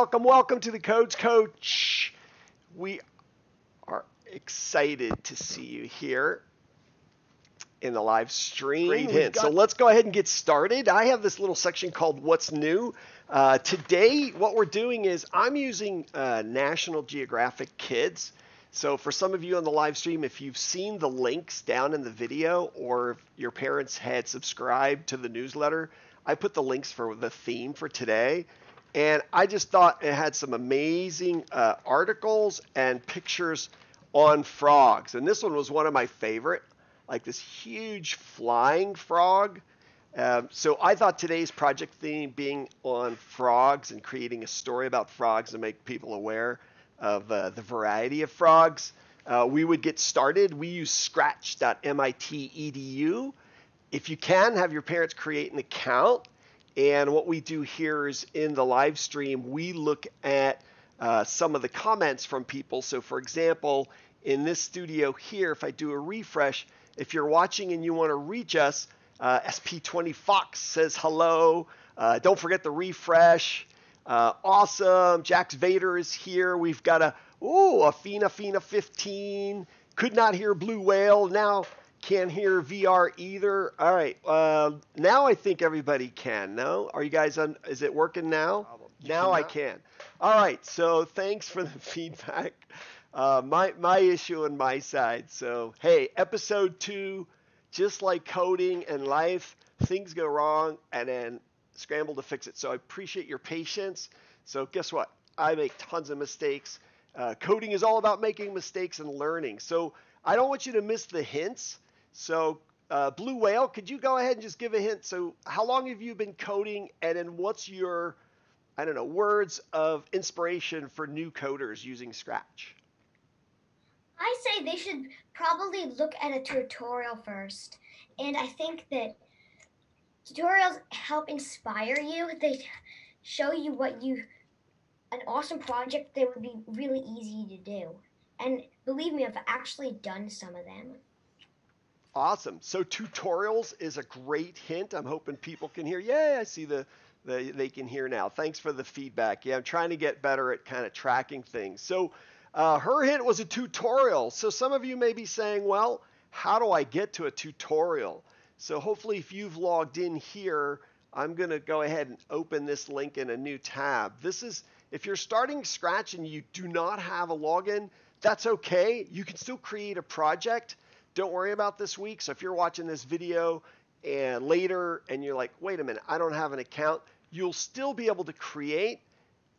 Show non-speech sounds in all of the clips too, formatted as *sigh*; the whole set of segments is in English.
welcome, welcome to the Codes Coach. We are excited to see you here in the live stream. Great hint. Got- so let's go ahead and get started. I have this little section called What's New. Uh, today, what we're doing is I'm using uh, National Geographic Kids. So for some of you on the live stream, if you've seen the links down in the video or if your parents had subscribed to the newsletter, I put the links for the theme for today. And I just thought it had some amazing uh, articles and pictures on frogs. And this one was one of my favorite, like this huge flying frog. Um, so I thought today's project theme being on frogs and creating a story about frogs to make people aware of uh, the variety of frogs. Uh, we would get started. We use scratch.mit.edu. If you can, have your parents create an account. And what we do here is in the live stream, we look at uh, some of the comments from people. So, for example, in this studio here, if I do a refresh, if you're watching and you want to reach us, uh, SP20 Fox says hello. Uh, don't forget the refresh. Uh, awesome. Jax Vader is here. We've got a, oh, a Fina Fina 15. Could not hear Blue Whale. Now can't hear VR either. All right. Uh, now I think everybody can. No? Are you guys on? Is it working now? now I can. All right. So thanks for the *laughs* feedback. Uh, my my issue on my side. So hey, episode two, just like coding and life, things go wrong, and then scramble to fix it. So I appreciate your patience. So guess what? I make tons of mistakes. Uh, coding is all about making mistakes and learning. So I don't want you to miss the hints. So uh, Blue Whale, could you go ahead and just give a hint? So how long have you been coding, and then what's your I don't know words of inspiration for new coders using Scratch? I say they should probably look at a tutorial first, and I think that tutorials help inspire you. They show you what you an awesome project that would be really easy to do. And believe me, I've actually done some of them. Awesome. So tutorials is a great hint. I'm hoping people can hear. Yeah, I see the, the they can hear now. Thanks for the feedback. Yeah, I'm trying to get better at kind of tracking things. So uh, her hint was a tutorial. So some of you may be saying, well, how do I get to a tutorial? So hopefully if you've logged in here, I'm going to go ahead and open this link in a new tab. This is, if you're starting Scratch and you do not have a login, that's okay. You can still create a project. Don't worry about this week. So if you're watching this video and later and you're like, wait a minute, I don't have an account, you'll still be able to create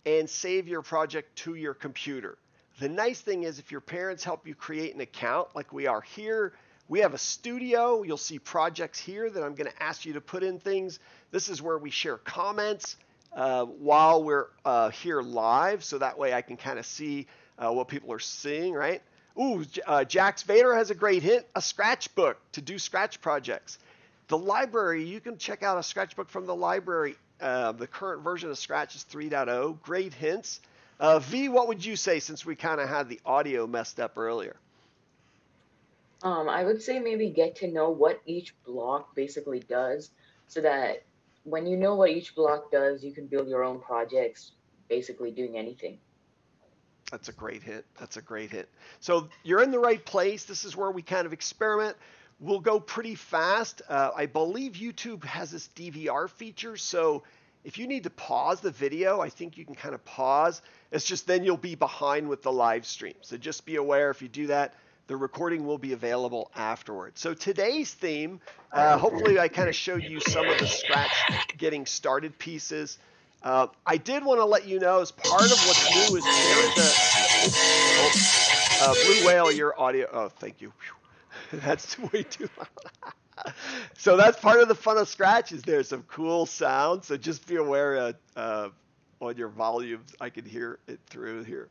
and save your project to your computer. The nice thing is if your parents help you create an account like we are here, we have a studio. You'll see projects here that I'm going to ask you to put in things. This is where we share comments uh, while we're uh, here live, so that way I can kind of see uh, what people are seeing, right? Ooh, uh, Jax Vader has a great hint, a scratchbook to do scratch projects. The library, you can check out a scratchbook from the library. Uh, the current version of Scratch is 3.0. Great hints. Uh, v, what would you say since we kind of had the audio messed up earlier? Um, I would say maybe get to know what each block basically does so that when you know what each block does, you can build your own projects basically doing anything. That's a great hit. That's a great hit. So you're in the right place. This is where we kind of experiment. We'll go pretty fast. Uh, I believe YouTube has this DVR feature. So if you need to pause the video, I think you can kind of pause. It's just then you'll be behind with the live stream. So just be aware if you do that, the recording will be available afterwards. So today's theme, uh, hopefully I kind of showed you some of the scratch getting started pieces. Uh, I did want to let you know as part of what's new is there is a oh, uh, Blue Whale, your audio. Oh, thank you. *laughs* that's way too loud. so that's part of the fun of Scratch is there's some cool sounds. So just be aware uh, uh, on your volumes. I can hear it through here.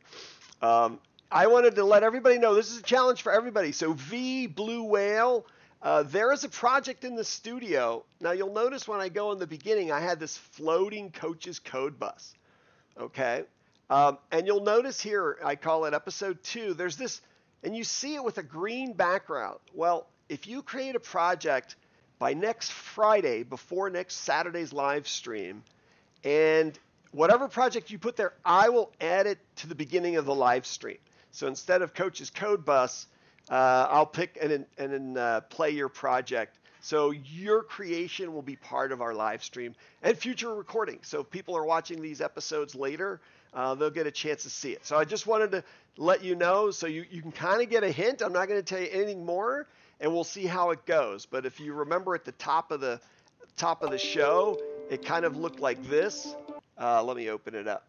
Um, I wanted to let everybody know this is a challenge for everybody. So V Blue Whale, uh, there is a project in the studio. Now you'll notice when I go in the beginning, I had this floating coaches code bus. Okay. Um, and you'll notice here, I call it episode two. There's this, and you see it with a green background. Well, if you create a project by next Friday, before next Saturday's live stream, and whatever project you put there, I will add it to the beginning of the live stream. So instead of Coach's Code Bus, uh, I'll pick and, then uh, play your project. So your creation will be part of our live stream and future recording. So if people are watching these episodes later, uh, they'll get a chance to see it. So I just wanted to let you know so you, you can kind of get a hint. I'm not going to tell you anything more and we'll see how it goes. But if you remember at the top of the top of the show, it kind of looked like this. Uh, let me open it up.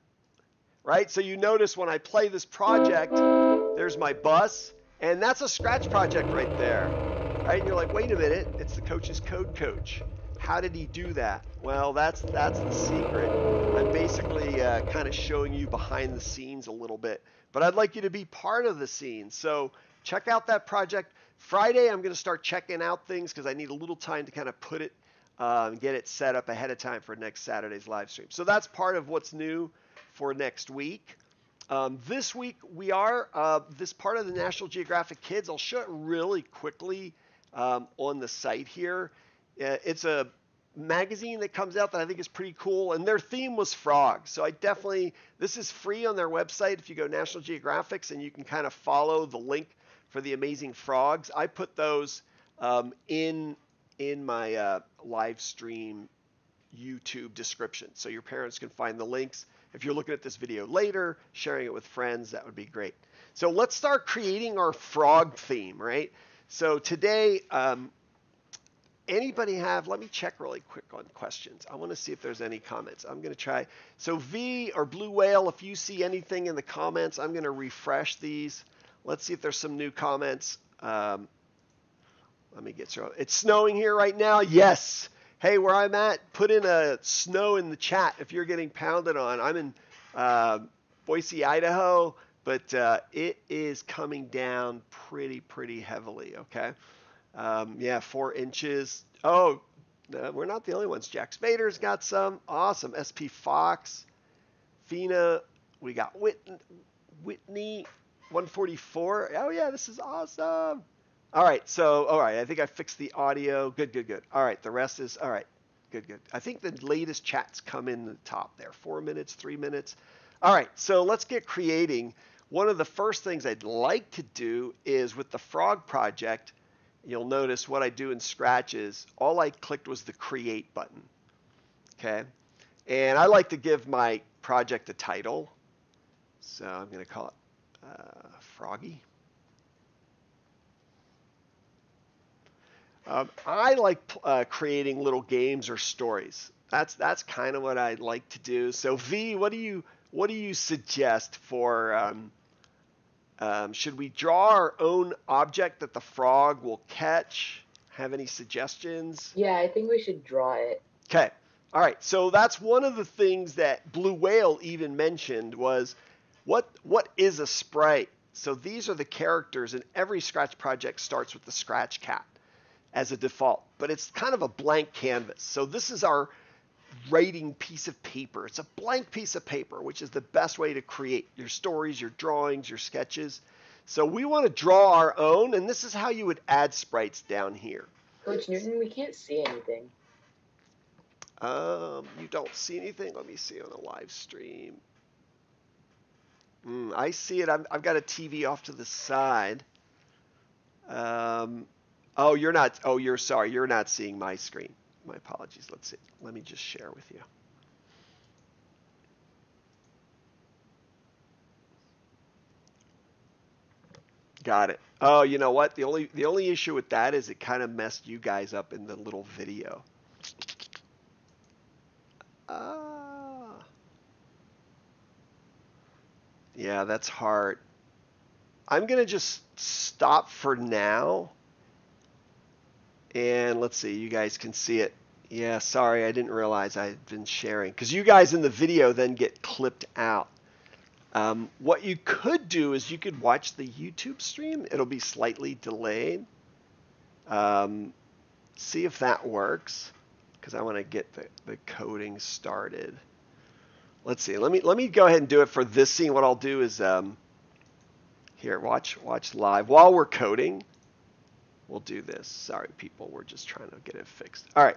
Right, so you notice when I play this project, there's my bus, and that's a scratch project right there. Right, and you're like, wait a minute, it's the coach's code coach. How did he do that? Well, that's that's the secret. I'm basically uh, kind of showing you behind the scenes a little bit, but I'd like you to be part of the scene. So check out that project. Friday, I'm going to start checking out things because I need a little time to kind of put it um, get it set up ahead of time for next Saturday's live stream. So that's part of what's new for next week. Um, this week we are uh, this part of the National Geographic Kids. I'll show it really quickly um, on the site here. Uh, it's a magazine that comes out that I think is pretty cool, and their theme was frogs. So I definitely this is free on their website if you go National Geographics, and you can kind of follow the link for the amazing frogs. I put those um, in in my uh, live stream YouTube description. So your parents can find the links. If you're looking at this video later, sharing it with friends, that would be great. So let's start creating our frog theme, right? So today, um, anybody have, let me check really quick on questions. I want to see if there's any comments. I'm going to try. So V or Blue Whale, if you see anything in the comments, I'm going to refresh these. Let's see if there's some new comments. Um, let me get through. It's snowing here right now. Yes. Hey, where I'm at, put in a snow in the chat if you're getting pounded on. I'm in uh, Boise, Idaho, but uh, it is coming down pretty, pretty heavily. Okay. Um, yeah, four inches. Oh, we're not the only ones. Jax Vader's got some. Awesome. SP Fox, Fina. We got Whit- Whitney 144. Oh, yeah, this is awesome. All right, so all right, I think I fixed the audio. Good, good, good. All right, the rest is all right. Good, good. I think the latest chats come in the top there. Four minutes, three minutes. All right, so let's get creating. One of the first things I'd like to do is with the frog project, you'll notice what I do in Scratch is all I clicked was the create button. Okay, and I like to give my project a title. So I'm going to call it uh, Froggy. Um, I like uh, creating little games or stories. That's that's kind of what I like to do. So V, what do you what do you suggest for? Um, um, should we draw our own object that the frog will catch? Have any suggestions? Yeah, I think we should draw it. Okay. All right. So that's one of the things that Blue Whale even mentioned was what what is a sprite? So these are the characters, and every Scratch project starts with the Scratch cat as a default, but it's kind of a blank canvas. So this is our writing piece of paper. It's a blank piece of paper, which is the best way to create your stories, your drawings, your sketches. So we want to draw our own, and this is how you would add sprites down here. Coach Newton, we can't see anything. Um, you don't see anything? Let me see on the live stream. Mm, I see it. i have got a TV off to the side. Um, Oh, you're not. Oh, you're sorry. You're not seeing my screen. My apologies. Let's see. Let me just share with you. Got it. Oh, you know what? The only the only issue with that is it kind of messed you guys up in the little video. Ah. Yeah, that's hard. I'm going to just stop for now and let's see, you guys can see it. Yeah, sorry, I didn't realize I had been sharing. Because you guys in the video then get clipped out. Um, what you could do is you could watch the YouTube stream. It'll be slightly delayed. Um, see if that works. Because I want to get the, the coding started. Let's see. Let me let me go ahead and do it for this scene. What I'll do is um, here, watch watch live while we're coding we'll do this. Sorry, people, we're just trying to get it fixed. All right,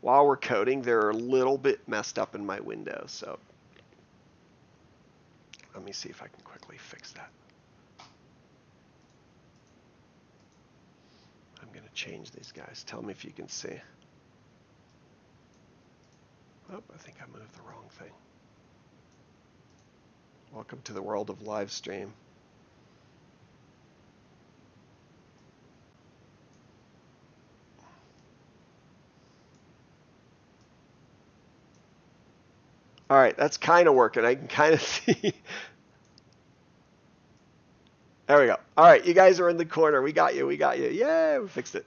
while we're coding, they're a little bit messed up in my window, so let me see if I can quickly fix that. I'm going to change these guys. Tell me if you can see. Oh, I think I moved the wrong thing. Welcome to the world of live stream. All right, that's kind of working. I can kind of *laughs* see. There we go. All right, you guys are in the corner. We got you. We got you. Yeah, we fixed it.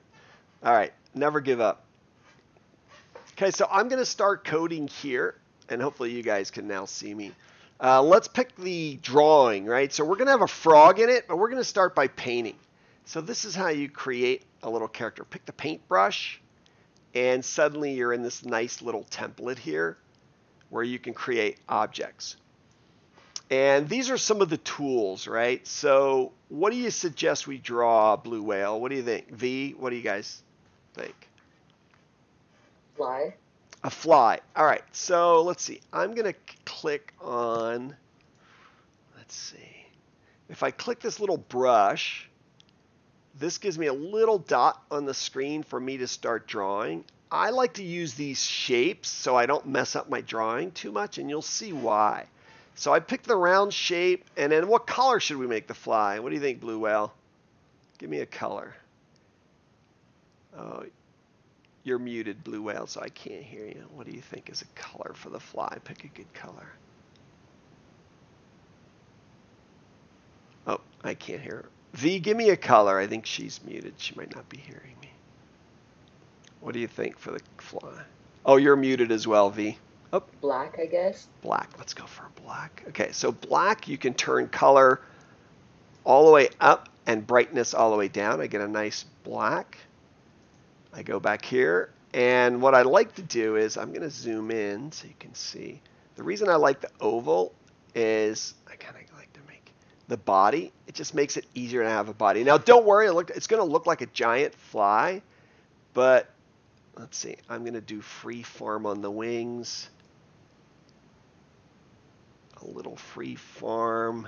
All right, never give up. Okay, so I'm going to start coding here, and hopefully you guys can now see me. Uh, let's pick the drawing, right? So we're going to have a frog in it, but we're going to start by painting. So this is how you create a little character. Pick the paintbrush, and suddenly you're in this nice little template here where you can create objects. And these are some of the tools, right? So what do you suggest we draw blue whale? What do you think? V, what do you guys think? Fly. A fly. All right, so let's see. I'm going to click on, let's see. If I click this little brush, this gives me a little dot on the screen for me to start drawing. I like to use these shapes so I don't mess up my drawing too much, and you'll see why. So I picked the round shape, and then what color should we make the fly? What do you think, Blue Whale? Give me a color. Oh, you're muted, Blue Whale, so I can't hear you. What do you think is a color for the fly? Pick a good color. Oh, I can't hear her. V, give me a color. I think she's muted. She might not be hearing me. What do you think for the fly? Oh, you're muted as well, V. Oh. Black, I guess. Black. Let's go for black. Okay, so black, you can turn color all the way up and brightness all the way down. I get a nice black. I go back here. And what I like to do is I'm going to zoom in so you can see. The reason I like the oval is I kind of like to make the body. It just makes it easier to have a body. Now, don't worry. It's going to look like a giant fly, but let's see. I'm going to do free form on the wings. A little free form.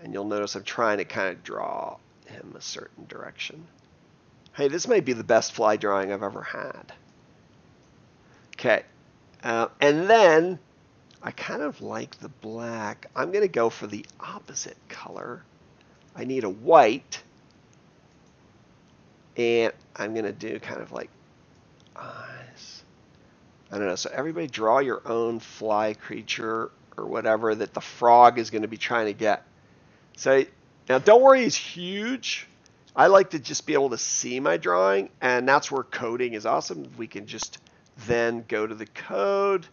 And you'll notice I'm trying to kind of draw him a certain direction. Hey, this may be the best fly drawing I've ever had. Okay. Uh, and then I kind of like the black. I'm going to go for the opposite color. I need a white. And I'm going to do kind of like eyes. I don't know. So everybody draw your own fly creature or whatever that the frog is going to be trying to get. So now don't worry, he's huge. I like to just be able to see my drawing, and that's where coding is awesome. We can just then go to the code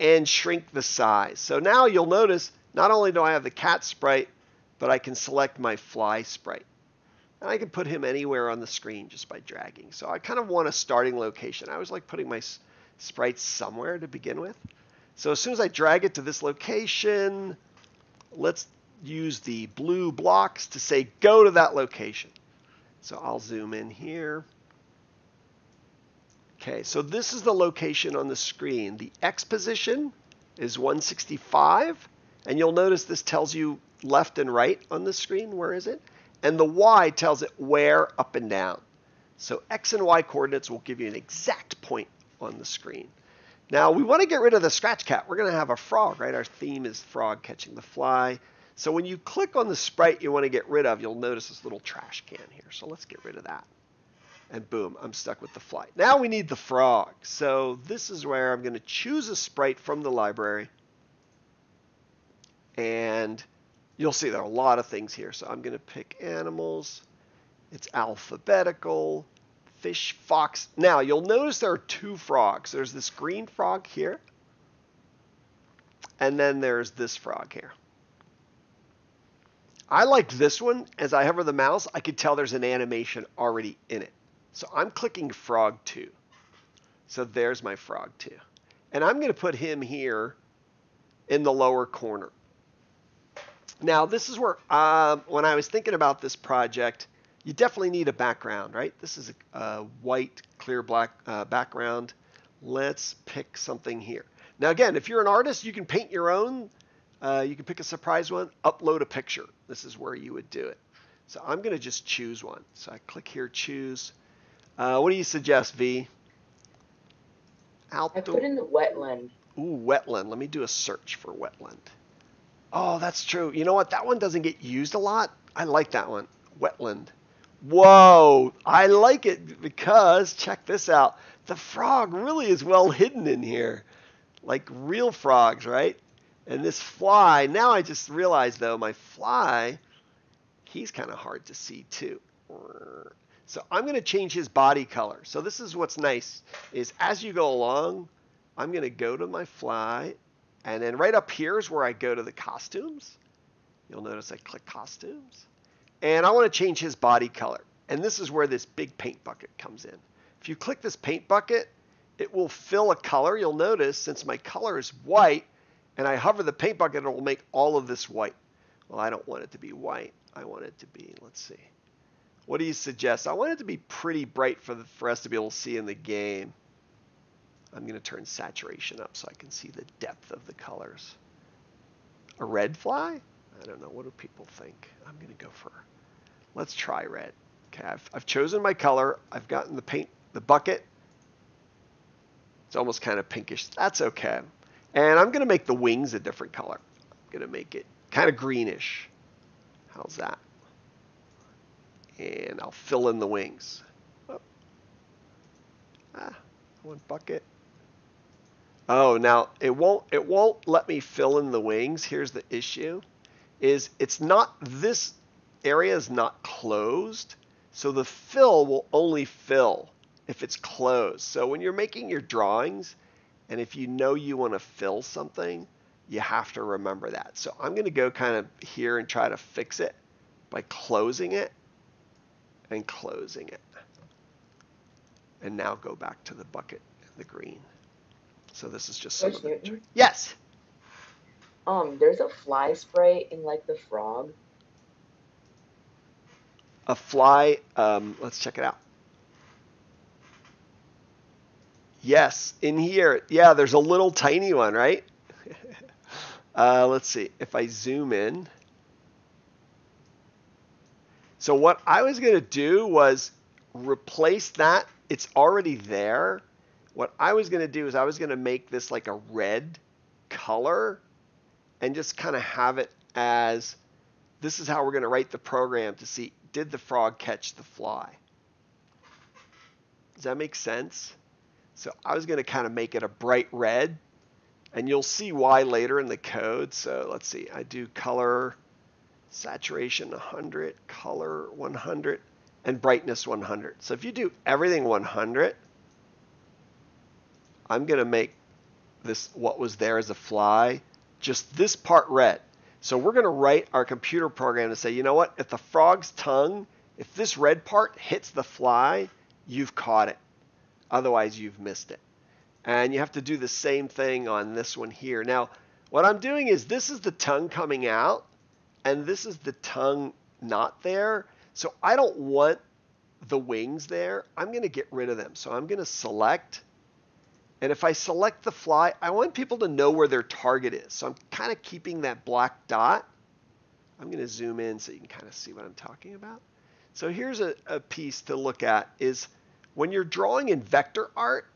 and shrink the size. So now you'll notice not only do I have the cat sprite, but I can select my fly sprite. And I can put him anywhere on the screen just by dragging. So I kind of want a starting location. I always like putting my sprites somewhere to begin with. So as soon as I drag it to this location, let's use the blue blocks to say go to that location. So I'll zoom in here. Okay, so this is the location on the screen. The X position is 165, and you'll notice this tells you left and right on the screen. Where is it? And the Y tells it where up and down. So X and Y coordinates will give you an exact point on the screen. Now we want to get rid of the scratch cat. We're going to have a frog, right? Our theme is frog catching the fly. So when you click on the sprite you want to get rid of, you'll notice this little trash can here. So let's get rid of that. And boom, I'm stuck with the fly. Now we need the frog. So this is where I'm going to choose a sprite from the library. And you'll see there are a lot of things here. So I'm going to pick animals. It's alphabetical. Fish, fox. Now you'll notice there are two frogs. There's this green frog here. And then there's this frog here. I like this one. As I hover the mouse, I could tell there's an animation already in it. So I'm clicking frog 2. So there's my frog 2. And I'm going to put him here in the lower corner. Now, this is where, um, when I was thinking about this project, you definitely need a background, right? This is a, a white, clear black uh, background. Let's pick something here. Now, again, if you're an artist, you can paint your own Uh, you can pick a surprise one, upload a picture. This is where you would do it. So I'm going to just choose one. So I click here, choose. Uh, what do you suggest, V? I put in the wetland. Ooh, wetland. Let me do a search for wetland. Oh, that's true. You know what? That one doesn't get used a lot. I like that one. Wetland. Whoa, I like it because check this out. The frog really is well hidden in here. Like real frogs, right? And this fly, now I just realized though, my fly, he's kind of hard to see too. So I'm going to change his body color. So this is what's nice is as you go along, I'm going to go to my fly and then right up here is where I go to the costumes. You'll notice I click costumes. And I want to change his body color. And this is where this big paint bucket comes in. If you click this paint bucket, it will fill a color. You'll notice since my color is white and I hover the paint bucket, it will make all of this white. Well, I don't want it to be white. I want it to be, let's see. What do you suggest? I want it to be pretty bright for, the, for us to be able to see in the game. I'm going to turn saturation up so I can see the depth of the colors. A red fly? I don't know. What do people think? I'm going to go for, let's try red. Okay, I've, I've chosen my color. I've gotten the paint, the bucket. It's almost kind of pinkish. That's okay. And I'm going to make the wings a different color. I'm going to make it kind of greenish. How's that? And I'll fill in the wings. Oh. Ah, one bucket. Oh, now it won't it won't let me fill in the wings. Here's the issue is it's not this area is not closed. So the fill will only fill if it's closed. So when you're making your drawings and if you know you want to fill something, you have to remember that. So I'm going to go kind of here and try to fix it by closing it and closing it. And now go back to the bucket, the green. So this is just some of the Yes. Um, there's a fly spray in like the frog. A fly. Um, let's check it out. Yes, in here. Yeah, there's a little tiny one, right? *laughs* uh, let's see. If I zoom in. So what I was going to do was replace that. It's already there what I was going to do is I was going to make this like a red color and just kind of have it as this is how we're going to write the program to see did the frog catch the fly. Does that make sense? So I was going to kind of make it a bright red and you'll see why later in the code. So let's see, I do color, saturation 100, color 100, and brightness 100. So if you do everything 100, I'm going to make this what was there as a fly, just this part red. So we're going to write our computer program to say, you know what, if the frog's tongue, if this red part hits the fly, you've caught it. Otherwise, you've missed it. And you have to do the same thing on this one here. Now, what I'm doing is this is the tongue coming out, and this is the tongue not there. So I don't want the wings there. I'm going to get rid of them. So I'm going to select and if I select the fly, I want people to know where their target is. So I'm kind of keeping that black dot. I'm going to zoom in so you can kind of see what I'm talking about. So here's a, a piece to look at is when you're drawing in vector art,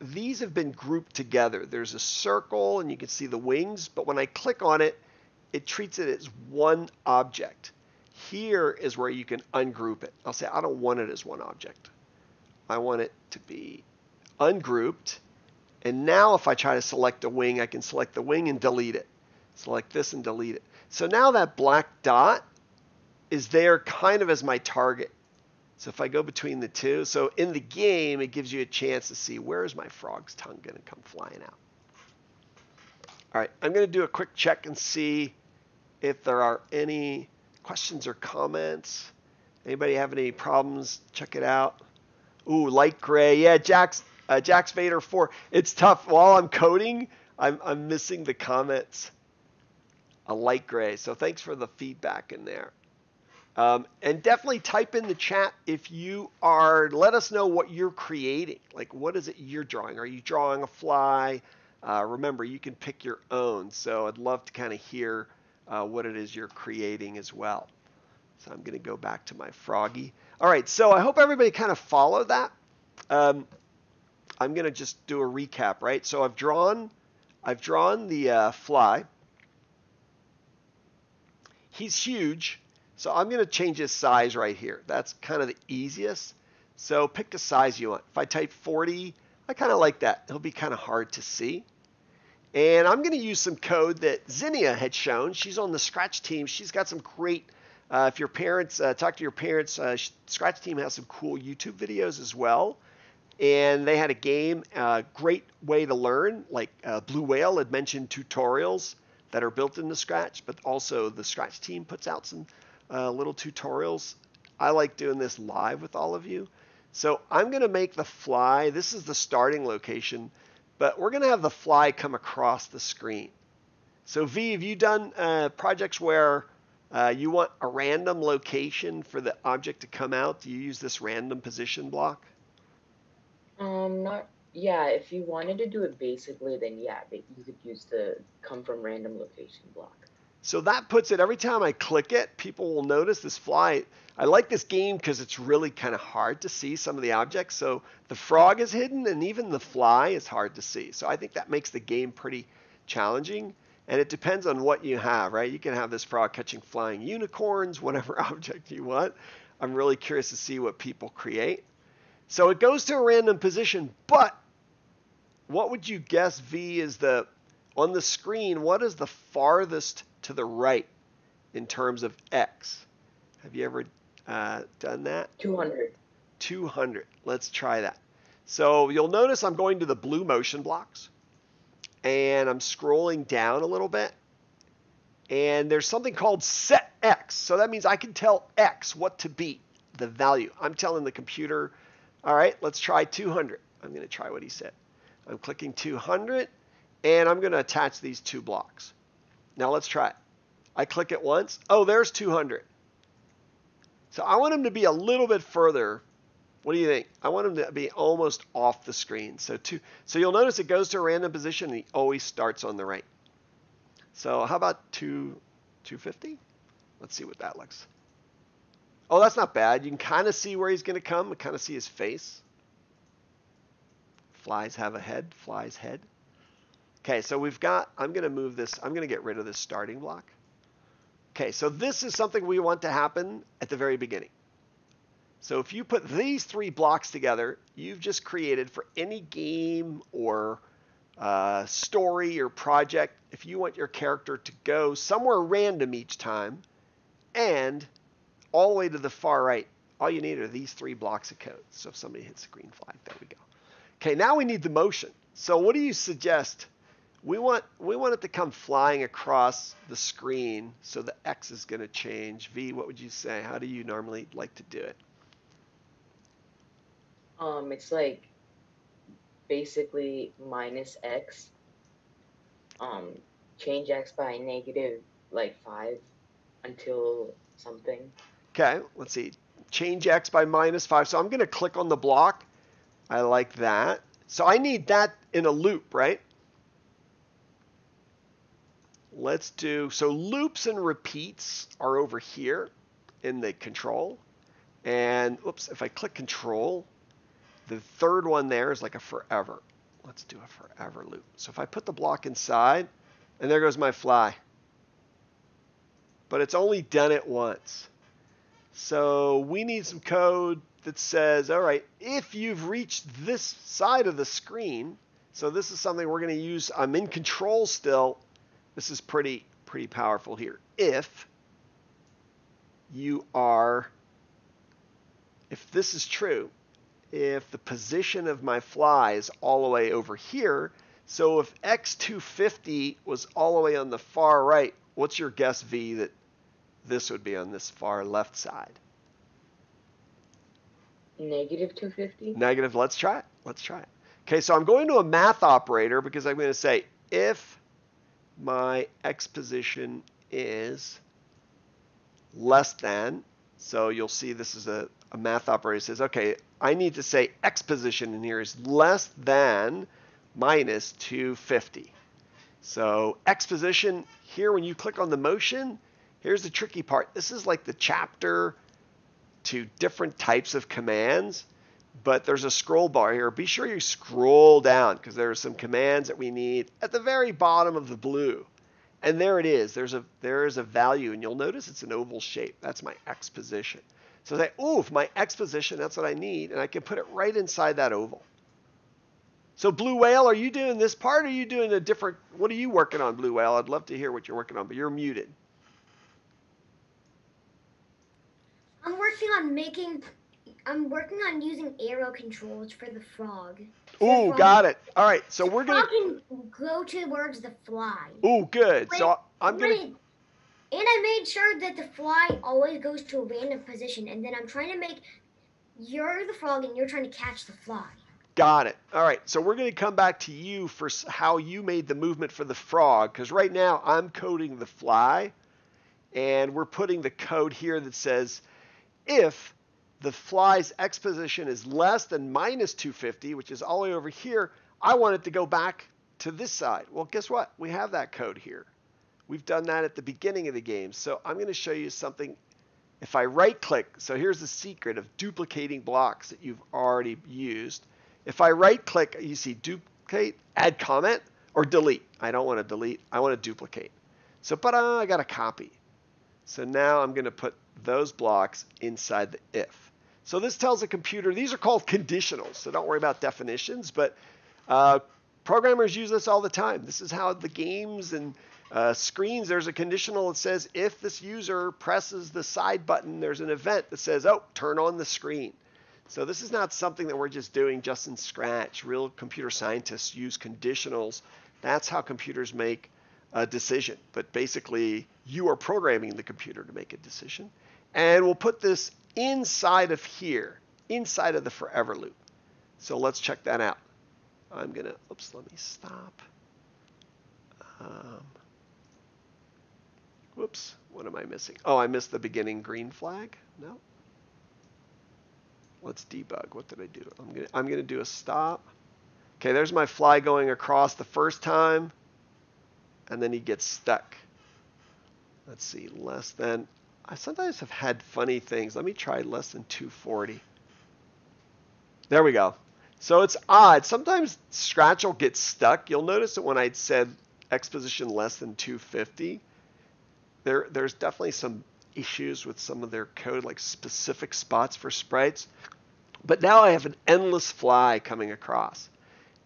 these have been grouped together. There's a circle and you can see the wings, but when I click on it, it treats it as one object. Here is where you can ungroup it. I'll say I don't want it as one object. I want it to be ungrouped. And now if I try to select a wing, I can select the wing and delete it. Select this and delete it. So now that black dot is there kind of as my target. So if I go between the two, so in the game, it gives you a chance to see where is my frog's tongue going to come flying out. All right, I'm going to do a quick check and see if there are any questions or comments. Anybody have any problems? Check it out. Ooh, light gray. Yeah, Jack's uh, Jax Vader 4. It's tough. While I'm coding, I'm, I'm missing the comments. A light gray. So thanks for the feedback in there. Um, and definitely type in the chat if you are, let us know what you're creating. Like, what is it you're drawing? Are you drawing a fly, Uh, remember, you can pick your own. So I'd love to kind of hear uh, what it is you're creating as well. So I'm going to go back to my froggy. All right, so I hope everybody kind of followed that. Um, I'm going to just do a recap, right? So I've drawn, I've drawn the uh, fly. He's huge, so I'm going to change his size right here. That's kind of the easiest. So pick the size you want. If I type 40, I kind of like that. It'll be kind of hard to see. And I'm going to use some code that Zinnia had shown. She's on the Scratch team. She's got some great, uh, if your parents, uh, talk to your parents, uh, Scratch team has some cool YouTube videos as well. And they had a game, uh, great way to learn, like uh, Blue Whale had mentioned tutorials that are built into Scratch, but also the Scratch team puts out some uh, little tutorials. I like doing this live with all of you. So I'm going to make the fly, this is the starting location, but we're going to have the fly come across the screen. So V, have you done uh, projects where uh, you want a random location for the object to come out? Do you use this random position block? Um, not yeah. If you wanted to do it basically, then yeah, you could use the come from random location block. So that puts it every time I click it, people will notice this fly. I like this game because it's really kind of hard to see some of the objects. So the frog is hidden and even the fly is hard to see. So I think that makes the game pretty challenging. And it depends on what you have, right? You can have this frog catching flying unicorns, *laughs* whatever *laughs* object you want. I'm really curious to see what people create. So it goes to a random position, but what would you guess V is the on the screen, what is the farthest to the right in terms of x? Have you ever uh, done that? 200. 200. Let's try that. So you'll notice I'm going to the blue motion blocks and I'm scrolling down a little bit. And there's something called set x. So that means I can tell x what to be, the value. I'm telling the computer, all right, let's try 200. I'm going to try what he said. I'm clicking 200 and I'm going to attach these two blocks. Now let's try it. I click it once. Oh, there's 200. So I want them to be a little bit further. What do you think? I want them to be almost off the screen. So two, so you'll notice it goes to a random position and he always starts on the right. So how about two, 250? Let's see what that looks. Oh, that's not bad. You can kind of see where he's going to come. kind of see his face. Flies have a head. Flies head. Okay, so we've got, I'm going to move this, I'm going to get rid of this starting block. Okay, so this is something we want to happen at the very beginning. So if you put these three blocks together, you've just created for any game or uh, story or project, if you want your character to go somewhere random each time and all the way to the far right, all you need are these three blocks of code. So if somebody hits the green flag, there we go. Okay, now we need the motion. So what do you suggest we want we want it to come flying across the screen so the x is going to change v what would you say how do you normally like to do it um it's like basically minus x um change x by negative like 5 until something okay let's see change x by minus 5 so i'm going to click on the block i like that so i need that in a loop right let's do, so loops and repeats are over here in the control. And oops, if I click control, the third one there is like a forever. Let's do a forever loop. So if I put the block inside, and there goes my fly. But it's only done it once. So we need some code that says, all right, if you've reached this side of the screen, so this is something we're going to use, I'm in control still, this is pretty, pretty powerful here. If you are, if this is true, if the position of my fly is all the way over here, so if x250 was all the way on the far right, what's your guess, V, that this would be on this far left side? Negative 250? Negative. Let's try it. Let's try it. Okay, so I'm going to a math operator because I'm going to say if my x position is less than, so you'll see this is a, a math operator. Says, okay, I need to say x position in here is less than minus 250. So X position here, when you click on the motion, here's the tricky part. This is like the chapter to different types of commands, but there's a scroll bar here. Be sure you scroll down because there are some commands that we need at the very bottom of the blue. And there it is. There's a there is a value, and you'll notice it's an oval shape. That's my X position. So say, oh, my X position, that's what I need, and I can put it right inside that oval. So Blue Whale, are you doing this part? Or are you doing a different? What are you working on, Blue Whale? I'd love to hear what you're working on, but you're muted. I'm working on making. I'm working on using arrow controls for the frog. Ooh, frog- got it. All right, so we're gonna. frog can go towards the fly. Ooh, good. So I'm gonna. Wait, And I made sure that the fly always goes to a random position, and then I'm trying to make. You're the frog, and you're trying to catch the fly. Got it. All right. So we're going to come back to you for how you made the movement for the frog, because right now I'm coding the fly, and we're putting the code here that says if the fly's x position is less than minus 250, which is all the way over here, I want it to go back to this side. Well, guess what? We have that code here. We've done that at the beginning of the game. So I'm going to show you something. If I right click, so here's the secret of duplicating blocks that you've already used. If I right click, you see duplicate, add comment, or delete. I don't want to delete, I want to duplicate. So, but uh, I got a copy. So now I'm going to put those blocks inside the if. So this tells the computer, these are called conditionals, so don't worry about definitions, but uh, programmers use this all the time. This is how the games and uh, screens, there's a conditional that says if this user presses the side button, there's an event that says, oh, turn on the screen. So this is not something that we're just doing just in Scratch. Real computer scientists use conditionals. That's how computers make a decision. But basically, you are programming the computer to make a decision. And we'll put this inside of here, inside of the forever loop. So let's check that out. I'm going to, oops, let me stop. Um, whoops, what am I missing? Oh, I missed the beginning green flag. No. Let's debug. What did I do? I'm gonna I'm gonna do a stop. Okay, there's my fly going across the first time, and then he gets stuck. Let's see, less than. I sometimes have had funny things. Let me try less than 240. There we go. So it's odd. Sometimes Scratch will get stuck. You'll notice that when I said x position less than 250, there there's definitely some issues with some of their code, like specific spots for sprites. But now I have an endless fly coming across.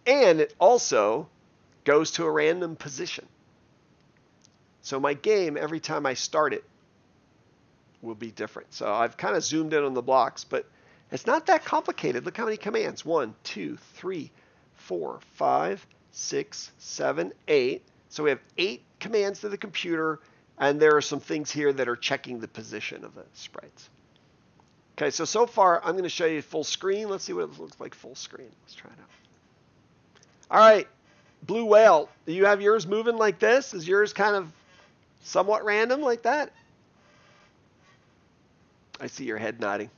And it also goes to a random position. So my game, every time I start it, will be different. So I've kind of zoomed in on the blocks, but it's not that complicated. Look how many commands. One, two, three, four, five, six, seven, eight. So we have eight commands to the computer and there are some things here that are checking the position of the sprites. Okay, so so far I'm going to show you full screen. Let's see what it looks like full screen. Let's try it out. All right, Blue Whale, do you have yours moving like this? Is yours kind of somewhat random like that? I see your head nodding.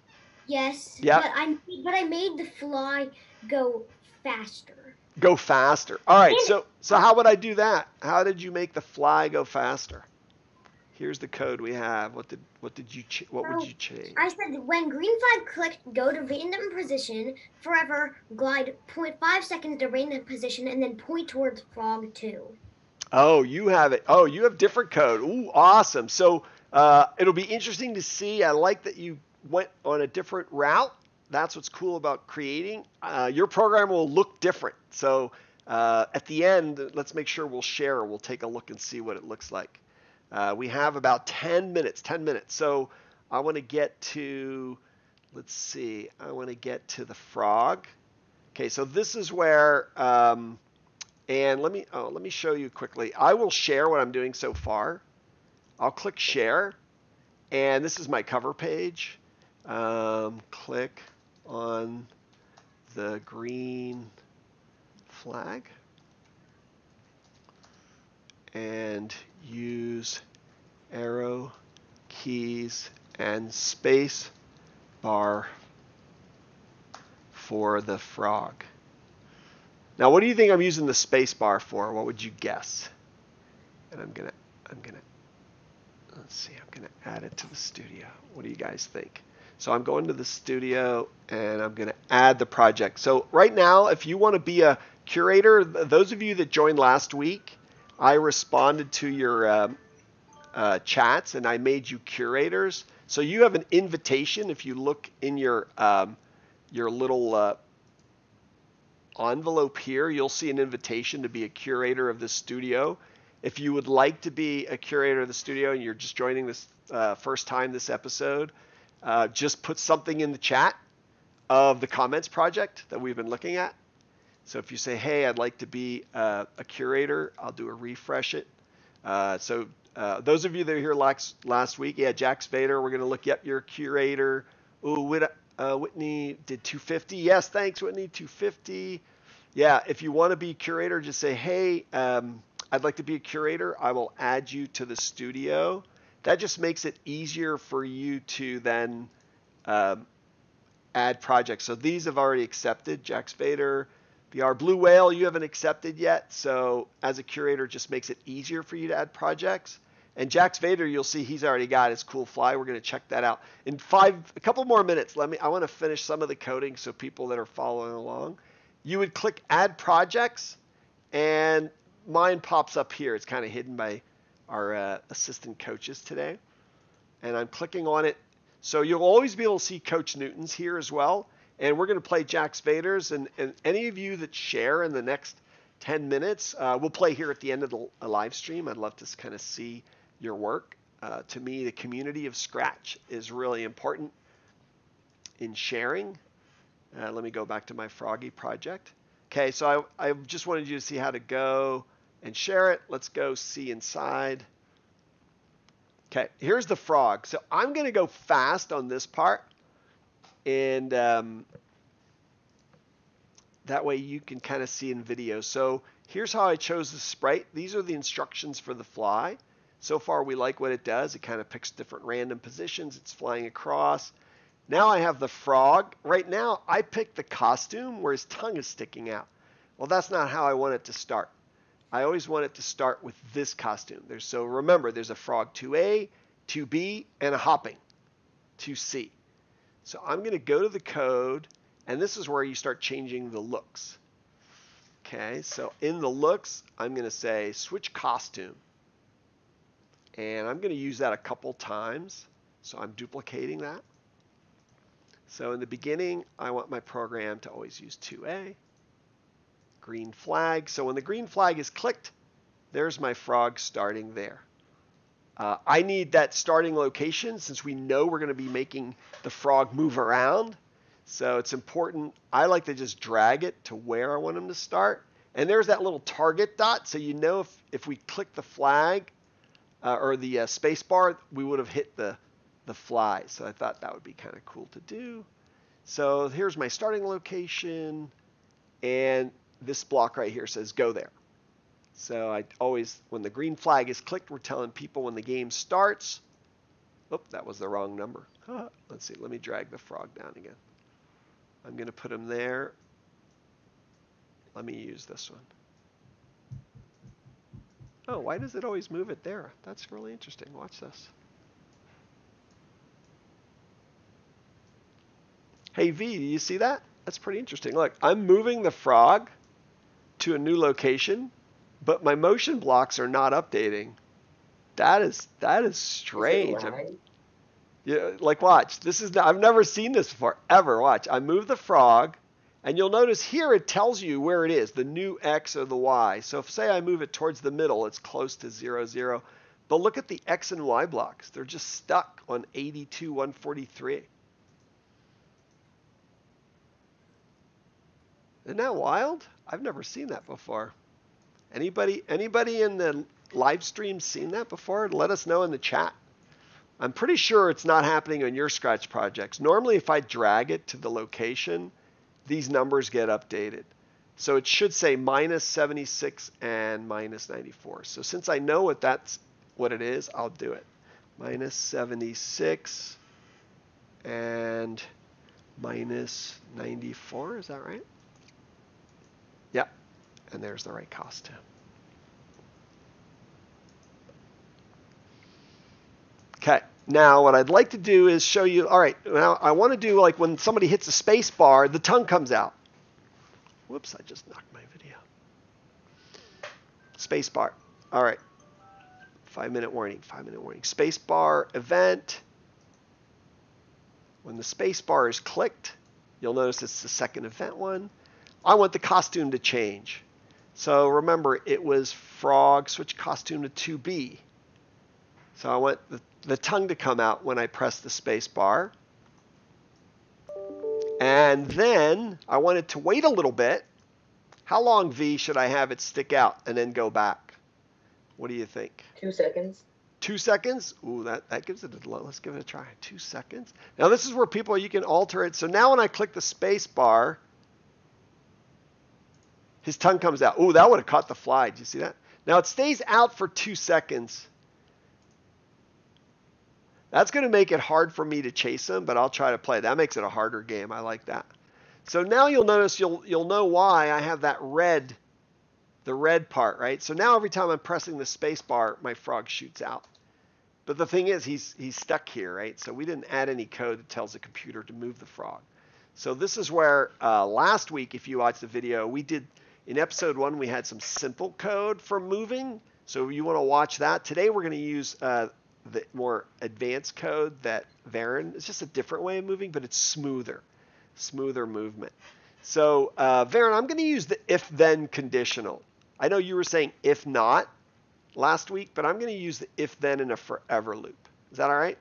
Yes. Yep. But I but I made the fly go faster. Go faster. All right, so *laughs* so how would I do that? How did you make the fly go faster? Here's the code we have. What did what did you ch- what would oh, you change? I said when green flag clicked, go to random position, forever glide 0.5 seconds to random position, and then point towards frog two. Oh, you have it. Oh, you have different code. Ooh, awesome. So uh, it'll be interesting to see. I like that you went on a different route. That's what's cool about creating. Uh, your program will look different. So uh, at the end, let's make sure we'll share. We'll take a look and see what it looks like. Uh, we have about 10 minutes. 10 minutes. So I want to get to. Let's see. I want to get to the frog. Okay, so this is where. Um, and let me oh, let me show you quickly. I will share what I'm doing so far. I'll click share, and this is my cover page. Um, click on the green flag and use arrow keys and space bar for the frog. Now, what do you think I'm using the space bar for? What would you guess? And I'm gonna, I'm gonna, let's see, I'm gonna add it to the studio. What do you guys think? So I'm going to the studio and I'm gonna add the project. So right now, if you want to be a curator, those of you that joined last week, I responded to your um, uh, chats and I made you curators. So you have an invitation. If you look in your um, your little uh, envelope here, you'll see an invitation to be a curator of the studio. If you would like to be a curator of the studio and you're just joining this uh, first time this episode, uh, just put something in the chat of the comments project that we've been looking at. So if you say, hey, I'd like to be uh, a curator, I'll do a refresh it. Uh, so uh, those of you that are here last, last week, yeah, Jax Vader, we're going to look at your curator. Ooh, Whit, uh, Whitney did 250. Yes, thanks, Whitney, 250. Yeah, if you want to be curator, just say, hey, um, I'd like to be a curator. I will add you to the studio. That just makes it easier for you to then um, add projects. So these have already accepted. Jax Vader, VR Blue Whale, you haven't accepted yet. So as a curator, just makes it easier for you to add projects. And Jax Vader, you'll see he's already got his cool fly. We're going to check that out in five, a couple more minutes. Let me. I want to finish some of the coding so people that are following along. You would click Add Projects, and mine pops up here. It's kind of hidden by our uh, assistant coaches today, and I'm clicking on it. So you'll always be able to see Coach Newton's here as well. And we're going to play Jax Vader's, and, and any of you that share in the next 10 minutes, uh, we'll play here at the end of the live stream. I'd love to kind of see your work. Uh, to me, the community of Scratch is really important in sharing. Uh, let me go back to my Froggy project. Okay, so I, I just wanted you to see how to go and share it. Let's go see inside. Okay, here's the frog. So I'm going to go fast on this part. And um, that way you can kind of see in video. So here's how I chose the sprite. These are the instructions for the fly. So far, we like what it does. It kind of picks different random positions. It's flying across. Now I have the frog. Right now, I picked the costume where his tongue is sticking out. Well, that's not how I want it to start. I always want it to start with this costume. There's, so remember, there's a frog 2A, 2B, and a hopping 2C. So I'm going to go to the code, and this is where you start changing the looks. Okay, so in the looks, I'm going to say switch costume. And I'm going to use that a couple times. So I'm duplicating that. So in the beginning, I want my program to always use 2A. Green flag. So when the green flag is clicked, there's my frog starting there. Uh, I need that starting location since we know we're going to be making the frog move around. So it's important. I like to just drag it to where I want them to start. And there's that little target dot. So you know if, if we click the flag, uh, or the uh, space bar, we would have hit the, the fly. So I thought that would be kind of cool to do. So here's my starting location. And this block right here says go there. So I always, when the green flag is clicked, we're telling people when the game starts. Oh, that was the wrong number. *laughs* Let's see, let me drag the frog down again. I'm going to put him there. Let me use this one. Oh, why does it always move it there? That's really interesting. Watch this. Hey V, do you see that? That's pretty interesting. Look, I'm moving the frog to a new location, but my motion blocks are not updating. That is that is strange. Is yeah, like watch. This is I've never seen this before ever. Watch. I move the frog and you'll notice here it tells you where it is, the new x or the y. So if say I move it towards the middle, it's close to 0, 0. But look at the x and y blocks. They're just stuck on 82, 143. Isn't that wild? I've never seen that before. Anybody anybody in the live stream seen that before? Let us know in the chat. I'm pretty sure it's not happening on your Scratch projects. Normally if I drag it to the location, these numbers get updated. So it should say minus 76 and minus 94. So since I know what that's what it is, I'll do it. Minus 76 and minus 94. Is that right? And there's the right costume. Okay, now what I'd like to do is show you, all right, now I want to do like when somebody hits a space bar, the tongue comes out. Whoops, I just knocked my video. Space bar. All right. Five minute warning, five minute warning. Space bar event. When the space bar is clicked, you'll notice it's the second event one. I want the costume to change. So remember, it was frog, switch costume to 2B. So I want the, the tongue to come out when I press the space bar. And then I want it to wait a little bit. How long, V, should I have it stick out and then go back? What do you think? Two seconds. Two seconds? Ooh, that, that gives it a let's give it a try. Two seconds. Now this is where people you can alter it. So now when I click the space bar, his tongue comes out. Oh, that would have caught the fly. Do you see that? Now it stays out for two seconds. That's going to make it hard for me to chase him, but I'll try to play. That makes it a harder game. I like that. So now you'll notice you'll you'll know why I have that red, the red part, right? So now every time I'm pressing the space bar, my frog shoots out. But the thing is, he's he's stuck here, right? So we didn't add any code that tells the computer to move the frog. So this is where uh, last week, if you watched the video, we did in episode one we had some simple code for moving. So you want to watch that. Today we're going to use uh, the more advanced code that Varen. It's just a different way of moving, but it's smoother, smoother movement. So uh, Varen, I'm going to use the if-then conditional. I know you were saying if not last week, but I'm going to use the if-then in a forever loop. Is that all right?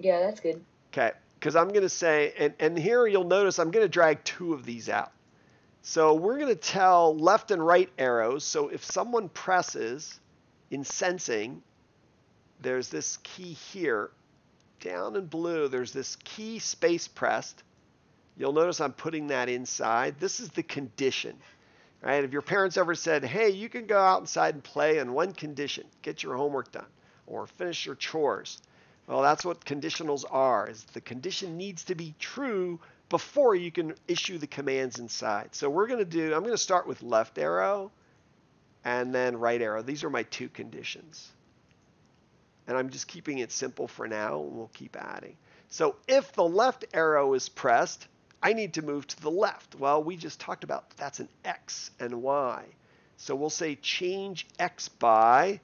Yeah, that's good. Okay, because I'm going to say, and, and here you'll notice I'm going to drag two of these out. So we're going to tell left and right arrows. So if someone presses in sensing, there's this key here. Down in blue, there's this key space pressed. You'll notice I'm putting that inside. This is the condition. Right? If your parents ever said, hey, you can go outside and play on one condition, get your homework done, or finish your chores. Well, that's what conditionals are, is the condition needs to be true before you can issue the commands inside. So we're going to do, I'm going to start with left arrow and then right arrow. These are my two conditions. And I'm just keeping it simple for now, and we'll keep adding. So if the left arrow is pressed, I need to move to the left. Well, we just talked about that's an X and Y. So we'll say change X by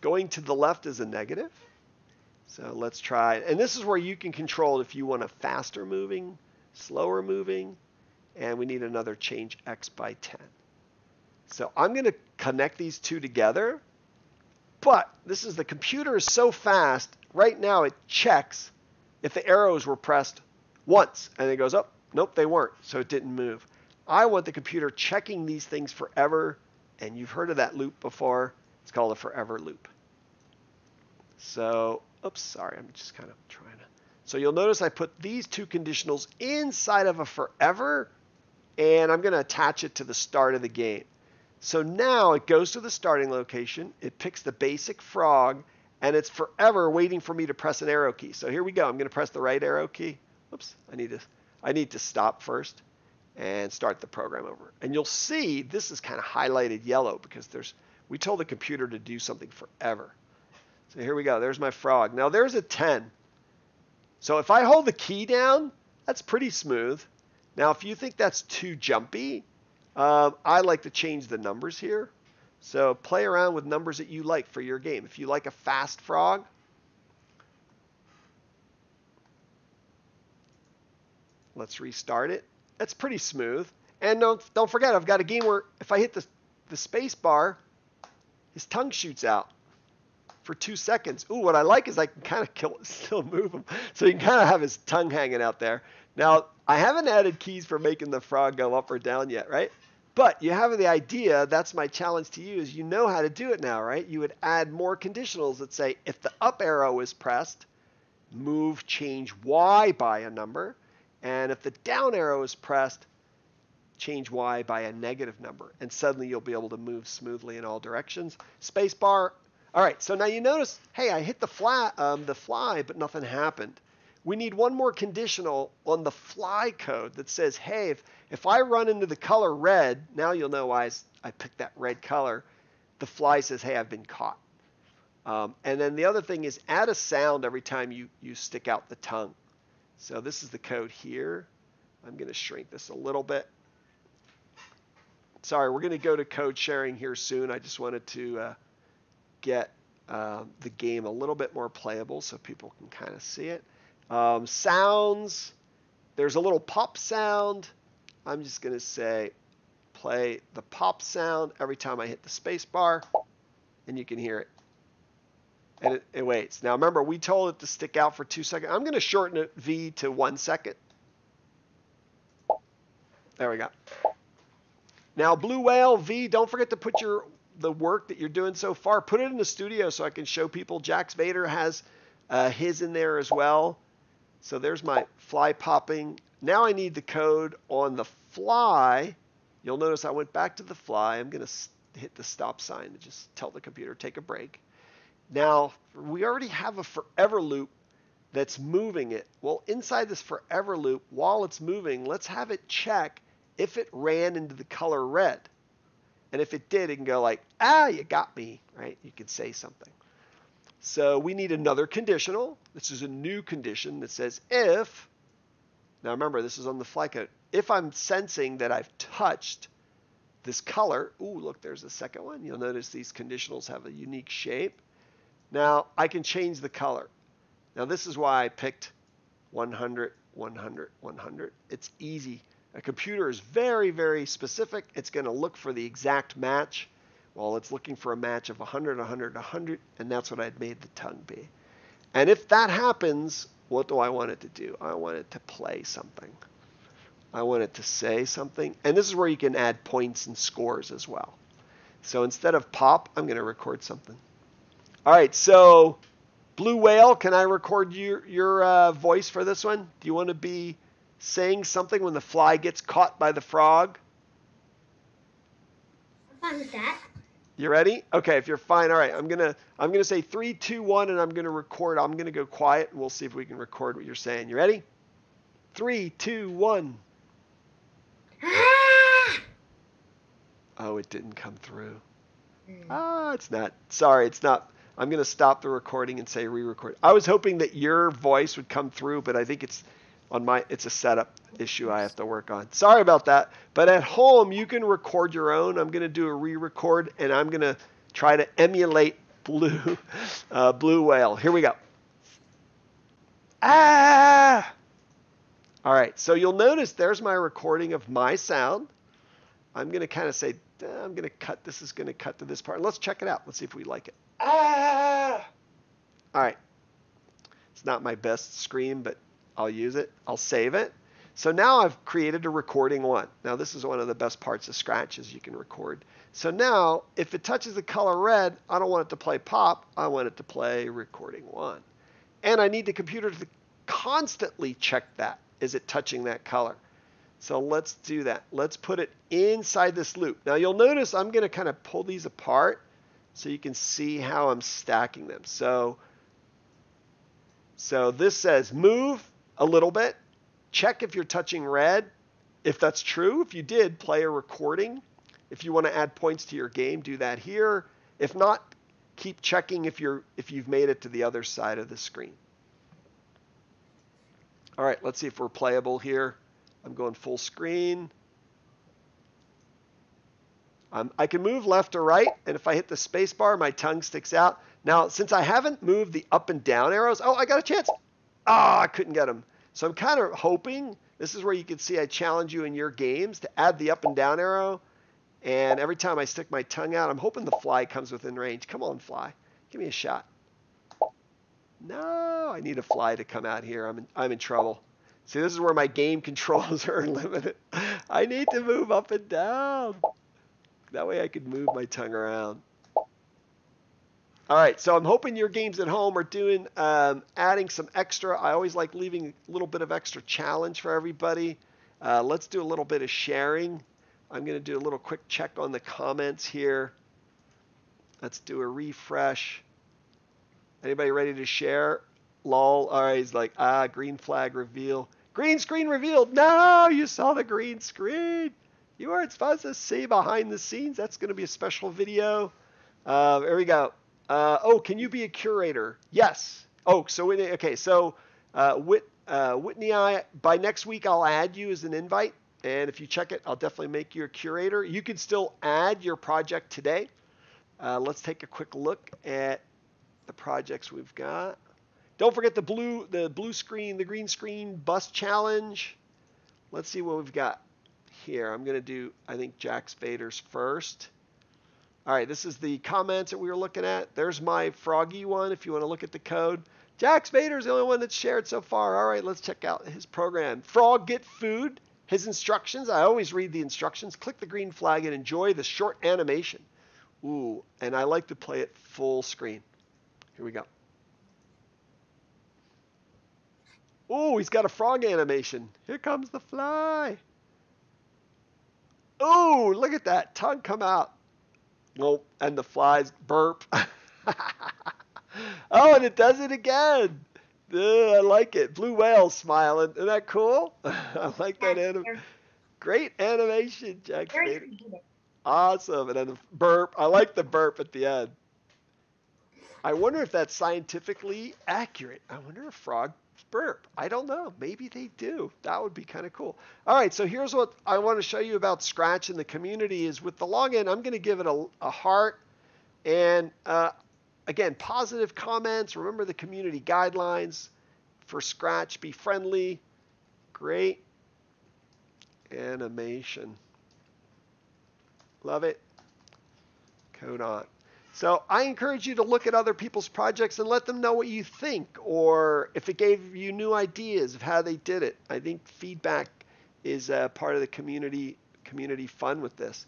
going to the left is a negative. So let's try it. And this is where you can control if you want a faster moving, slower moving, and we need another change X by 10. So I'm going to connect these two together. But this is the computer is so fast. Right now it checks if the arrows were pressed once and it goes up. Oh, nope, they weren't. So it didn't move. I want the computer checking these things forever. And you've heard of that loop before. It's called a forever loop. So, oops, sorry. I'm just kind of trying to. So you'll notice I put these two conditionals inside of a forever. And I'm going to attach it to the start of the game. So now it goes to the starting location, it picks the basic frog, and it's forever waiting for me to press an arrow key. So here we go. I'm going to press the right arrow key. Oops, I need to I need to stop first and start the program over. And you'll see this is kind of highlighted yellow because there's we told the computer to do something forever. So here we go. There's my frog. Now there's a 10. So if I hold the key down, that's pretty smooth. Now if you think that's too jumpy, um, I like to change the numbers here. So play around with numbers that you like for your game. If you like a fast frog, let's restart it. That's pretty smooth. And don't, don't forget, I've got a game where if I hit the, the space bar, his tongue shoots out for two seconds. Ooh, what I like is I can kind of kill, *laughs* still move him. So you can kind of have his tongue hanging out there. Now, I haven't added keys for making the frog go up or down yet, right? But you have the idea, that's my challenge to you, is you know how to do it now, right? You would add more conditionals that say if the up arrow is pressed, move change Y by a number. And if the down arrow is pressed, change Y by a negative number. And suddenly you'll be able to move smoothly in all directions. Space bar. All right, so now you notice, hey, I hit the fly, um, the fly, but nothing happened. we need one more conditional on the fly code that says, hey, if, if I run into the color red, now you'll know why I picked that red color. The fly says, hey, I've been caught. Um, and then the other thing is add a sound every time you, you stick out the tongue. So this is the code here. I'm going to shrink this a little bit. Sorry, we're going to go to code sharing here soon. I just wanted to uh, get uh, the game a little bit more playable so people can kind of see it. Um, sounds, there's a little pop sound. I'm just going to say play the pop sound every time I hit the space bar, and you can hear it. And it, it waits. Now remember, we told it to stick out for two seconds. I'm going to shorten it V to one second. There we go. Now, Blue Whale V, don't forget to put your the work that you're doing so far. Put it in the studio so I can show people. Jax Vader has uh, his in there as well. So there's my fly popping. Now I need the code on the fly. You'll notice I went back to the fly. I'm going to hit the stop sign to just tell the computer take a break. Now, we already have a forever loop that's moving it. Well, inside this forever loop, while it's moving, let's have it check if it ran into the color red. And if it did, it can go like, ah, you got me, right? You can say something. So we need another conditional. This is a new condition that says if, now remember, this is on the fly code. If I'm sensing that I've touched this color, ooh, look, there's a second one. You'll notice these conditionals have a unique shape. Now I can change the color. Now this is why I picked 100, 100, 100. It's easy. A computer is very, very specific. It's going to look for the exact match. Well, it's looking for a match of 100, 100, 100, and that's what I'd made the tongue be. And if that happens, what do I want it to do? I want it to play something. I want it to say something. And this is where you can add points and scores as well. So instead of pop, I'm going to record something. All right, so Blue Whale, can I record your, your uh, voice for this one? Do you want to be saying something when the fly gets caught by the frog? I'm fine with that. You ready? Okay, if you're fine, all right. I'm gonna I'm gonna say three, two, one, and I'm gonna record. I'm gonna go quiet, and we'll see if we can record what you're saying. You ready? Three, two, one. Ah! Oh, it didn't come through. Hmm. Ah, it's not. Sorry, it's not. I'm gonna stop the recording and say re-record. I was hoping that your voice would come through, but I think it's on my it's a setup issue I have to work on. Sorry about that. But at home you can record your own. I'm going to do a re-record and I'm going to try to emulate blue *laughs* uh, blue whale. Here we go. Ah! All right. So you'll notice there's my recording of my sound. I'm going to kind of say I'm going to cut this is going to cut to this part. Let's check it out. Let's see if we like it. Ah! All right. It's not my best scream, but I'll use it. I'll save it. So now I've created a recording one. Now this is one of the best parts of Scratch is you can record. So now if it touches the color red, I don't want it to play pop. I want it to play recording one. And I need the computer to constantly check that. Is it touching that color? So let's do that. Let's put it inside this loop. Now you'll notice I'm going to kind of pull these apart so you can see how I'm stacking them. So, so this says move a little bit. Check if you're touching red. If that's true, if you did, play a recording. If you want to add points to your game, do that here. If not, keep checking if you're if you've made it to the other side of the screen. All right, let's see if we're playable here. I'm going full screen. Um, I can move left or right, and if I hit the space bar, my tongue sticks out. Now, since I haven't moved the up and down arrows, oh, I got a chance. Ah, oh, I couldn't get them. So I'm kind of hoping, this is where you can see I challenge you in your games to add the up and down arrow. And every time I stick my tongue out, I'm hoping the fly comes within range. Come on, fly. Give me a shot. No, I need a fly to come out here. I'm in, I'm in trouble. See, this is where my game *laughs* controls are limited. I need to move up and down. That way I could move my tongue around. All right, so I'm hoping your games at home are doing um, adding some extra. I always like leaving a little bit of extra challenge for everybody. Uh, let's do a little bit of sharing. I'm going to do a little quick check on the comments here. Let's do a refresh. Anybody ready to share? Lol. All right, he's like, ah, green flag reveal. Green screen revealed. No, you saw the green screen. You weren't supposed to see behind the scenes. That's going to be a special video. Uh, there we go. Uh, oh, can you be a curator? Yes. Oh, so okay. So uh, Whit, uh, Whitney, I by next week I'll add you as an invite, and if you check it, I'll definitely make you a curator. You can still add your project today. Uh, let's take a quick look at the projects we've got. Don't forget the blue, the blue screen, the green screen bus challenge. Let's see what we've got here. I'm going to do, I think, Jax Vader's first. All right, this is the comments that we were looking at. There's my Froggy one if you want to look at the code. Jax Vader's the only one that's shared so far. All right, let's check out his program. Frog get food. His instructions. I always read the instructions. Click the green flag and enjoy the short animation. Ooh, and I like to play it full screen. Here we go. Ooh, he's got a frog animation. Here comes the fly. Ooh, look at that tongue come out. Nope, and the flies burp. *laughs* oh, and it does it again. I like it. Blue whale smiling. Isn't that cool? *laughs* I like that anim- Great animation, Jack. Awesome. And then the burp. I like the burp at the end. I wonder if that's scientifically accurate. I wonder if frog burp. I don't know. Maybe they do. That would be kind of cool. All right, so here's what I want to show you about Scratch in the community is with the login, I'm going to give it a, a heart. And uh, again, positive comments. Remember the community guidelines for Scratch. Be friendly. Great animation. Love it. Code on. So I encourage you to look at other people's projects and let them know what you think or if it gave you new ideas of how they did it. I think feedback is a part of the community community fun with this.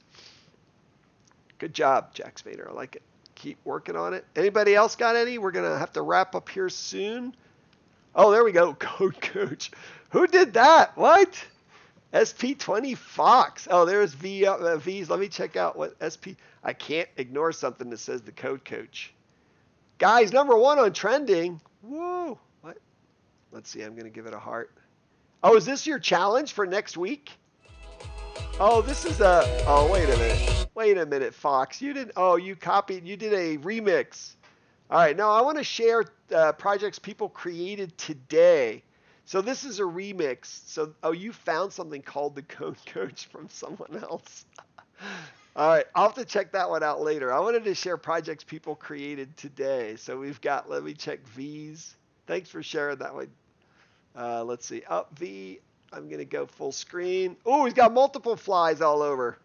Good job, Jax Vader. I like it. Keep working on it. Anybody else got any? We're to have to wrap up here soon. Oh, there we go. *laughs* Code Coach. Who did that? What? SP20 Fox. Oh, there's V uh, V's. Let me check out what SP. I can't ignore something that says the code coach. Guys, number one on trending. Whoa. What? Let's see. I'm going to give it a heart. Oh, is this your challenge for next week? Oh, this is a. Oh, wait a minute. Wait a minute, Fox. You didn't. Oh, you copied. You did a remix. All right. Now I want to share uh, projects people created today. So this is a remix. So oh, you found something called the Code *laughs* Coach from someone else. *laughs* All right, I'll have to check that one out later. I wanted to share projects people created today. So we've got. Let me check V's. Thanks for sharing that one. Uh, let's see. Up oh, V. I'm gonna go full screen. Oh, he's got multiple flies all over.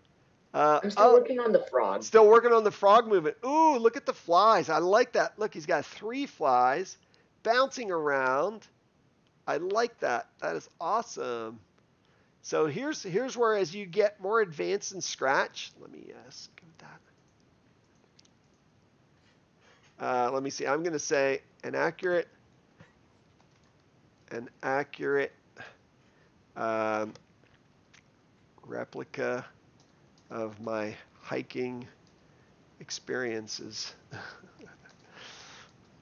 Uh, I'm still oh, working on the frog. Still working on the frog movement. Ooh, look at the flies. I like that. Look, he's got three flies bouncing around. I like that. That is awesome. So here's here's where as you get more advanced in Scratch, let me uh, that. Uh, let me see. I'm going to say an accurate, an accurate um, replica of my hiking experiences. *laughs*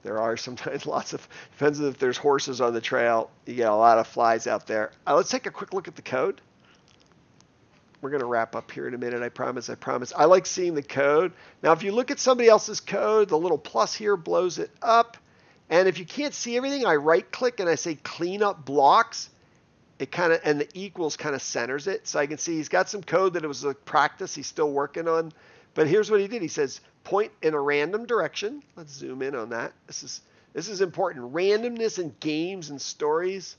There are *laughs* sometimes lots of, depends if there's horses on the trail, you get a lot of flies out there. Uh, let's take a quick look at the code. We're going to wrap up here in a minute, I promise, I promise. I like seeing the code. Now, if you look at somebody else's code, the little plus here blows it up. And if you can't see everything, I right click and I say clean up blocks. It kind of, and the equals kind of centers it. So I can see he's got some code that it was a practice he's still working on. But here's what he did. He says point in a random direction. Let's zoom in on that. This is this is important. Randomness in games and stories.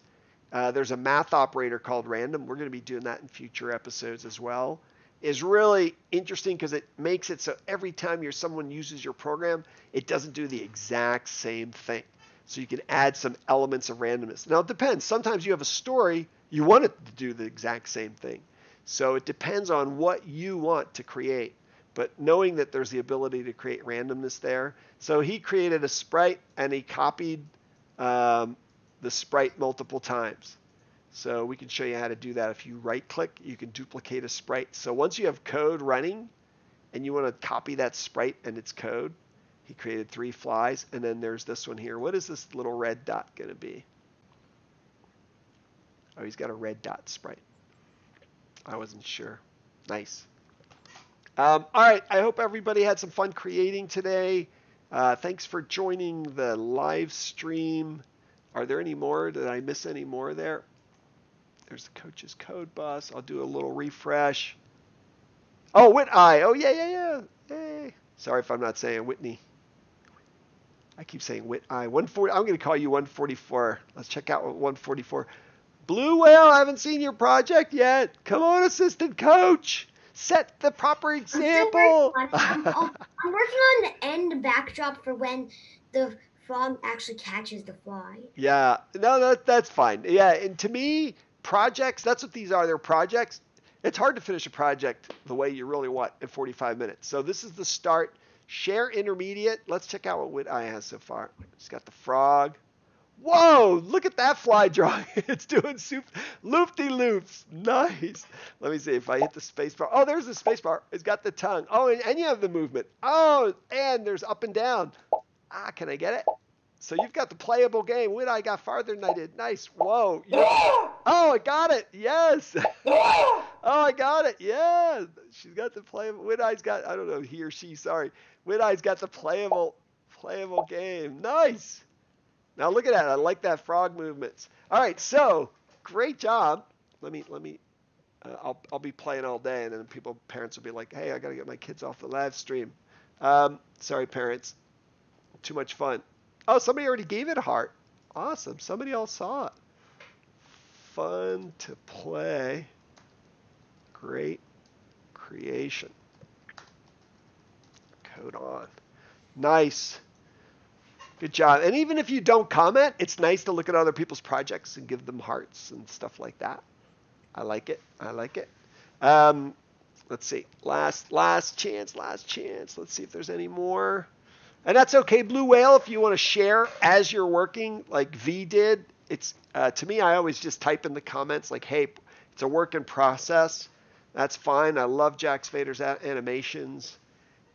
Uh, there's a math operator called random. We're going to be doing that in future episodes as well. Is really interesting because it makes it so every time you're someone uses your program, it doesn't do the exact same thing. So you can add some elements of randomness. Now it depends. Sometimes you have a story, you want it to do the exact same thing. So it depends on what you want to create but knowing that there's the ability to create randomness there. So he created a sprite and he copied um, the sprite multiple times. So we can show you how to do that. If you right click, you can duplicate a sprite. So once you have code running and you want to copy that sprite and its code, He created three flies, and then there's this one here. What is this little red dot going to be? Oh, he's got a red dot sprite. I wasn't sure. Nice. Um, all right, I hope everybody had some fun creating today. Uh, thanks for joining the live stream. Are there any more? Did I miss any more there? There's the coach's code bus. I'll do a little refresh. Oh, Whit I. Oh, yeah, yeah, yeah. Hey. Sorry if I'm not saying Whitney. I keep saying Whit I. 140. I'm going to call you 144. Let's check out 144. Blue Whale, I haven't seen your project yet. Come on, assistant coach. Set the proper example. I'm, I'm, I'm working on *laughs* the end backdrop for when the frog actually catches the fly. Yeah, no, that, that's fine. Yeah, and to me, projects, that's what these are. They're projects. It's hard to finish a project the way you really want in 45 minutes. So this is the start. Share intermediate. Let's check out what Wit Eye has so far. It's got the frog. Whoa, look at that fly drawing. *laughs* it's doing soup loopty loops. Nice. Let me see if I hit the space bar. Oh, there's the space bar. It's got the tongue. Oh, and, and you have the movement. Oh, and there's up and down. Ah, can I get it? So you've got the playable game. When I got farther than I did. Nice. Whoa. oh, I got it. Yes. *laughs* oh, I got it. Yeah. She's got the playable. Win Eye's got, I don't know, he or she, sorry. Win Eye's got the playable, playable game. Nice. Now look at that. I like that frog movements. All right. So great job. Let me, let me, uh, I'll, I'll be playing all day and then people, parents will be like, hey, I got to get my kids off the live stream. Um, sorry, parents. Too much fun. Oh, somebody already gave it a heart. Awesome. Somebody else saw it. Fun to play. Great creation. Code on. Nice. Good job. And even if you don't comment, it's nice to look at other people's projects and give them hearts and stuff like that. I like it. I like it. Um, let's see. Last last chance. Last chance. Let's see if there's any more. And that's okay, Blue Whale, if you want to share as you're working, like V did. It's uh, to me, I always just type in the comments like, "Hey, it's a work in process." That's fine. I love Jax Vader's animations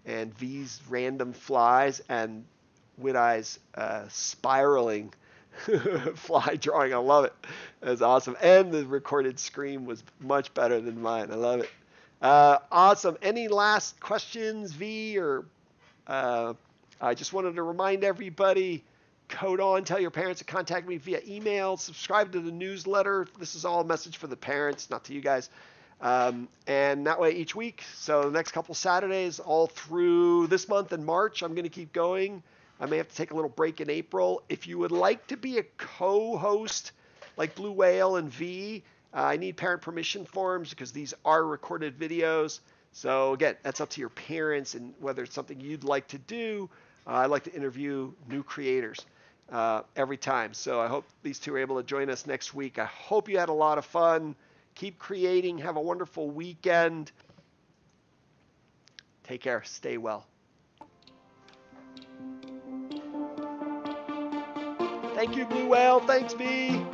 and V's random flies and Wit Eye's uh, spiraling *laughs* fly drawing. I love it. That's awesome. And the recorded scream was much better than mine. I love it. Uh, awesome. Any last questions, V or? Uh, I just wanted to remind everybody code on, tell your parents to contact me via email, subscribe to the newsletter. This is all a message for the parents, not to you guys. Um, and that way each week. So the next couple Saturdays, all through this month and March, I'm going to keep going. I may have to take a little break in April. If you would like to be a co-host like Blue Whale and V, uh, I need parent permission forms because these are recorded videos. So again, that's up to your parents and whether it's something you'd like to do. Uh, I like to interview new creators uh, every time. So I hope these two are able to join us next week. I hope you had a lot of fun. Keep creating. Have a wonderful weekend. Take care. Stay well. Thank you, Blue Whale. Thanks, B.